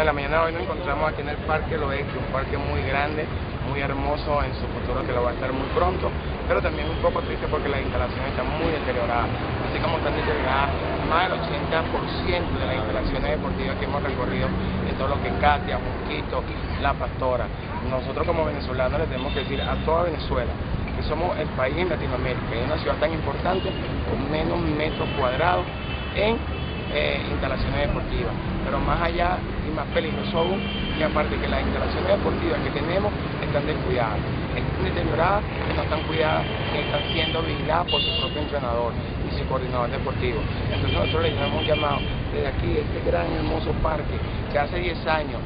En la mañana de hoy nos encontramos aquí en el Parque Loeste, un parque muy grande, muy hermoso en su futuro que lo va a estar muy pronto, pero también un poco triste porque las instalaciones están muy deterioradas, así como están deterioradas más del 80% de las instalaciones deportivas que hemos recorrido en todo lo que es Katia, Mosquito, La Pastora. Nosotros como venezolanos le tenemos que decir a toda Venezuela que somos el país en Latinoamérica, es una ciudad tan importante con menos metros cuadrados en eh, instalaciones deportivas. Pero más allá y más peligroso aún, y aparte que las instalaciones deportivas que tenemos están descuidadas, están deterioradas, no están cuidadas, están siendo vigiladas por su propio entrenador y su coordinador deportivo. Entonces nosotros le hemos llamado desde aquí, este gran hermoso parque, que hace 10 años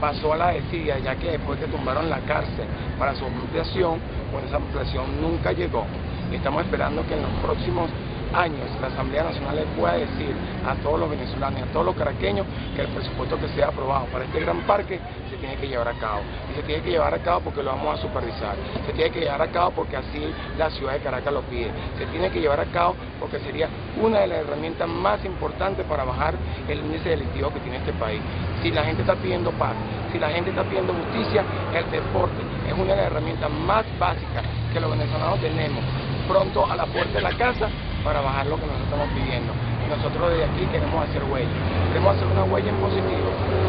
pasó a la desidia, ya que después que tumbaron la cárcel para su ampliación, pues esa ampliación nunca llegó. Estamos esperando que en los próximos años la Asamblea Nacional le pueda decir a todos los venezolanos y a todos los caraqueños que el presupuesto que sea aprobado para este gran parque se tiene que llevar a cabo. Y se tiene que llevar a cabo porque lo vamos a supervisar. Se tiene que llevar a cabo porque así la ciudad de Caracas lo pide. Se tiene que llevar a cabo porque sería una de las herramientas más importantes para bajar el índice delictivo que tiene este país. Si la gente está pidiendo paz, si la gente está pidiendo justicia, el deporte es una de las herramientas más básicas que los venezolanos tenemos pronto a la puerta de la casa para bajar lo que nosotros estamos pidiendo. Y nosotros desde aquí queremos hacer huella. Queremos hacer una huella en positivo,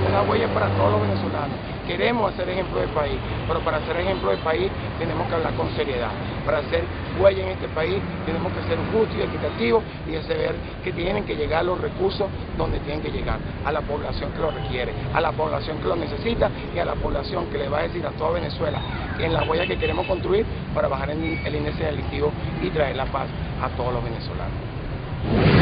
una huella para todos los venezolanos. Queremos hacer ejemplo de país, pero para hacer ejemplo de país tenemos que hablar con seriedad. Para hacer huella en este país tenemos que ser justos y equitativos y saber que tienen que llegar los recursos donde tienen que llegar, a la población que lo requiere, a la población que lo necesita y a la población que le va a decir a toda Venezuela en la huella que queremos construir para bajar el índice delictivo y traer la paz a todos los venezolanos.